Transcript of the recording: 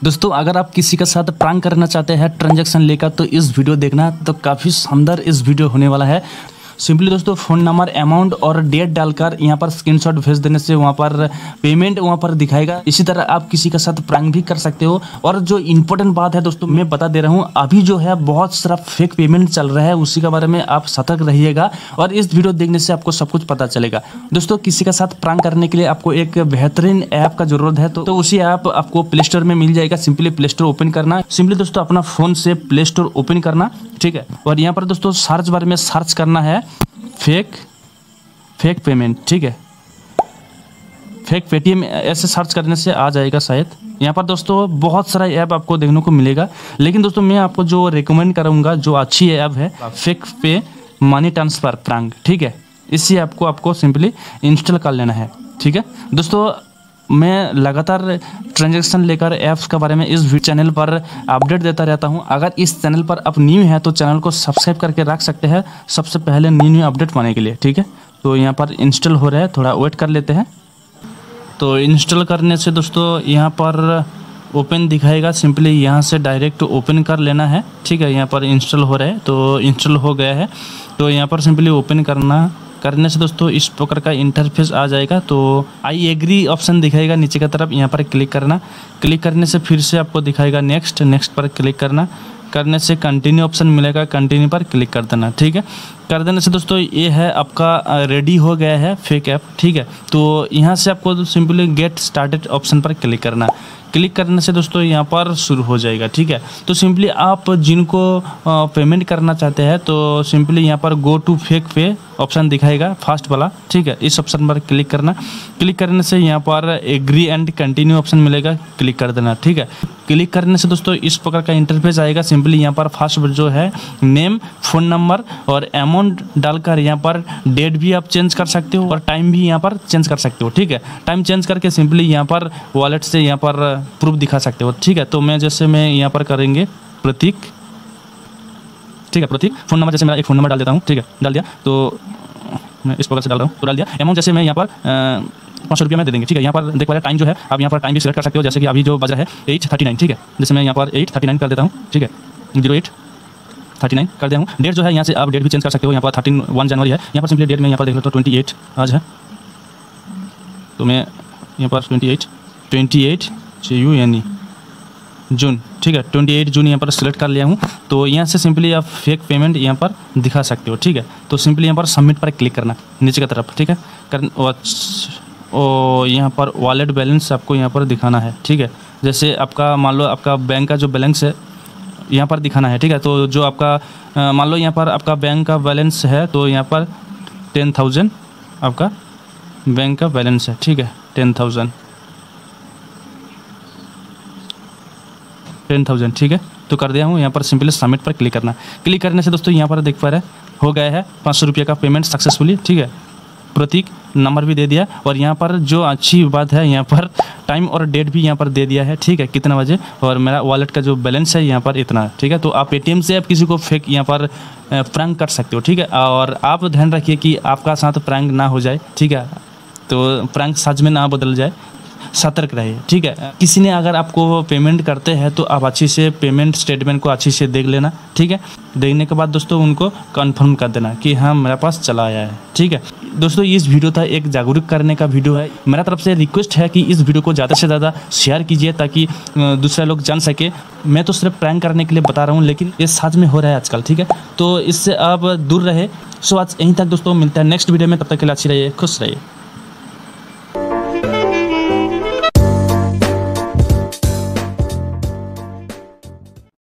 दोस्तों, अगर आप किसी के साथ प्रांग करना चाहते हैं ट्रांजेक्शन लेकर तो इस वीडियो देखना तो काफ़ी सुंदर इस वीडियो होने वाला है। सिंपली दोस्तों फ़ोन नंबर अमाउंट और डेट डालकर यहाँ पर स्क्रीनशॉट भेज देने से वहाँ पर पेमेंट वहाँ पर दिखाएगा। इसी तरह आप किसी के साथ प्रैंक भी कर सकते हो। और जो इम्पोर्टेंट बात है दोस्तों मैं बता दे रहा हूँ अभी जो है बहुत सारा फेक पेमेंट चल रहा है उसी के बारे में आप सतर्क रहिएगा और इस वीडियो देखने से आपको सब कुछ पता चलेगा। दोस्तों किसी के साथ प्रैंक करने के लिए आपको एक बेहतरीन ऐप का ज़रूरत है तो, तो उसी ऐप आपको प्ले स्टोर में मिल जाएगा। सिंपली प्ले स्टोर ओपन करना। सिंपली दोस्तों अपना फ़ोन से प्ले स्टोर ओपन करना ठीक है? और यहाँ पर दोस्तों सर्च बारे में सर्च करना है। फेक फेक पेमेंट ठीक है। फेक पेटीएम ऐसे सर्च करने से आ जाएगा शायद। यहाँ पर दोस्तों, बहुत सारा ऐप आपको देखने को मिलेगा। लेकिन दोस्तों, मैं आपको जो रिकमेंड करूँगा, जो अच्छी ऐप है फेक पे मनी ट्रांसफ़र प्रांग ठीक है। इसी ऐप को आपको सिंपली इंस्टॉल कर लेना है, ठीक है। दोस्तों मैं लगातार ट्रांजेक्शन लेकर ऐप्स के बारे में इस चैनल पर अपडेट देता रहता हूँ। अगर इस चैनल पर आप न्यू हैं तो चैनल को सब्सक्राइब करके रख सकते हैं सबसे पहले न्यू न्यू अपडेट पाने के लिए, ठीक है? तो यहाँ पर इंस्टॉल हो रहा है, थोड़ा वेट कर लेते हैं। तो इंस्टॉल करने से दोस्तों, यहाँ पर ओपन दिखाएगा। सिंपली यहाँ से डायरेक्ट ओपन कर लेना है, ठीक है? यहाँ पर इंस्टॉल हो रहा है तो इंस्टॉल हो गया है। तो यहाँ पर सिंपली ओपन करना करने से दोस्तों, इस प्रकार का इंटरफेस आ जाएगा। तो आई एग्री ऑप्शन दिखाएगा नीचे की तरफ़, यहाँ पर क्लिक करना। क्लिक करने से फिर से आपको दिखाएगा नेक्स्ट नेक्स्ट पर क्लिक करना। करने से कंटिन्यू ऑप्शन मिलेगा कंटिन्यू पर क्लिक कर देना, ठीक है? कर देने से दोस्तों, ये है आपका रेडी हो गया है फेक ऐप ठीक है? तो यहाँ से आपको सिंपली गेट स्टार्टेड ऑप्शन पर क्लिक करना। क्लिक करने से दोस्तों यहाँ पर शुरू हो जाएगा, ठीक है? तो सिंपली आप जिनको पेमेंट करना चाहते हैं तो सिंपली यहाँ पर go to fake pay option दिखाएगा फास्ट वाला, ठीक है? इस ऑप्शन पर क्लिक करना। क्लिक करने से यहाँ पर एग्री एंड कंटिन्यू ऑप्शन मिलेगा, क्लिक कर देना, ठीक है? क्लिक करने से दोस्तों इस प्रकार का इंटरफेस आएगा, सिंपली यहाँ पर फास्ट जो है नेम फ़ोन नंबर और अमाउंट डालकर यहाँ पर डेट भी आप चेंज कर सकते हो और टाइम भी यहाँ पर चेंज कर सकते हो, ठीक है? टाइम चेंज करके सिंपली यहाँ पर वॉलेट से यहाँ पर प्रूफ दिखा सकते हो। ठीक है तो मैं जैसे मैं यहाँ पर करेंगे प्रतीक। ठीक है, प्रतीक, फ़ोन नंबर जैसे मेरा एक फ़ोन नंबर डाल देता हूँ। ठीक है, डाल दिया। तो मैं इस प्रकार से डाल रहा हूँ तो डाल दिया। अमाउंट जैसे मैं यहाँ पर पाँच सौ रुपया में दे देंगे। ठीक है, यहाँ पर देख पा रहे टाइम जो है, आप यहाँ पर टाइम भी सिलेक्ट कर सकते हो। जैसे कि अभी जो बजा है एट थर्टी नाइन ठीक है, जैसे मैं यहाँ पर एट थर्टी नाइन कर देता हूँ। ठीक है ज़ीरो एट थर्टी नाइन कर दिया हूँ। डेट जो है, यहाँ से आप डेट भी चेंज कर सकते हो। यहाँ पर थर्टीन वन जनवरी है। यहाँ पर सिंपली डेट में यहाँ पर देख लो तो ट्वेंटी एट आज है। तो मैं यहाँ पर twenty eight twenty eight U N E June, ठीक है ट्वेंटी एट जून यहाँ पर सिलेक्ट कर लिया हूँ। तो यहाँ से सिंपली आप फेक पेमेंट यहाँ पर दिखा सकते हो, ठीक है। तो सिंपली यहाँ पर सबमिट पर क्लिक करना, नीचे की तरफ़, ठीक है। कर यहाँ पर वॉलेट बैलेंस आपको यहाँ पर दिखाना है, ठीक है। जैसे आपका, मान लो आपका बैंक का जो बैलेंस है, यहाँ पर दिखाना है, ठीक है। तो जो आपका मान लो यहाँ पर आपका बैंक का बैलेंस है तो यहाँ पर टेन थाउज़ेंड आपका बैंक का बैलेंस है, ठीक है टेन थाउज़ेंड टेन थाउज़ेंड, ठीक है? तो कर दिया हूँ, यहाँ पर सिंपली सबमिट पर क्लिक करना। क्लिक करने से दोस्तों, यहाँ पर देख पा रहे हो गया है पाँच सौ रुपये का पेमेंट सक्सेसफुली ठीक है? प्रतीक नंबर भी दे दिया। और यहाँ पर जो अच्छी बात है, यहाँ पर टाइम और डेट भी यहाँ पर दे दिया है, ठीक है? कितना बजे? और मेरा वॉलेट का जो बैलेंस है, यहाँ पर इतना, ठीक है? तो आप एटीएम से आप किसी को फेक यहाँ पर प्रैंक कर सकते हो, ठीक है? और आप ध्यान रखिए कि आपका साथ प्रैंक ना हो जाए, ठीक है? तो प्रैंक सच में ना बदल जाए। सतर्क रहे ठीक है? किसी ने अगर आपको पेमेंट करते हैं तो आप अच्छी से पेमेंट स्टेटमेंट को अच्छी से देख लेना, ठीक है? देखने के बाद दोस्तों उनको कंफर्म कर देना कि हाँ मेरे पास चला आया है, ठीक है? दोस्तों, इस वीडियो था एक जागरूक करने का वीडियो है। मेरा तरफ़ से रिक्वेस्ट है कि इस वीडियो को ज़्यादा से ज़्यादा शेयर कीजिए, ताकि दूसरे लोग जान सके। मैं तो सिर्फ़ प्रैंक करने के लिए बता रहा हूँ, लेकिन ये सच में हो रहा है आजकल, ठीक है? तो इससे आप दूर रहे। सो आज यहीं तक दोस्तों, मिलता है नेक्स्ट वीडियो में, तब तक के लिए अच्छी रहिए, खुश रहिए।